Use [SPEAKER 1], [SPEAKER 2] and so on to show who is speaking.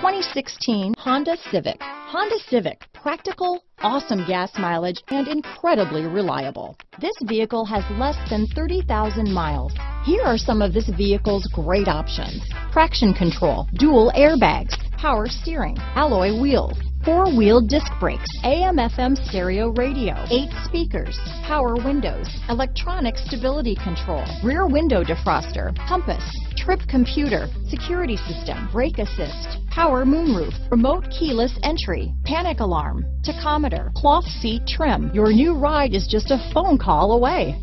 [SPEAKER 1] 2016 Honda Civic. Honda Civic, practical, awesome gas mileage, and incredibly reliable. This vehicle has less than 30,000 miles. Here are some of this vehicle's great options. Traction control, dual airbags, power steering, alloy wheels, four-wheel disc brakes, AM FM stereo radio, eight speakers, power windows, electronic stability control, rear window defroster, compass, trip computer, security system, brake assist, power moonroof, remote keyless entry, panic alarm, tachometer, cloth seat trim. Your new ride is just a phone call away.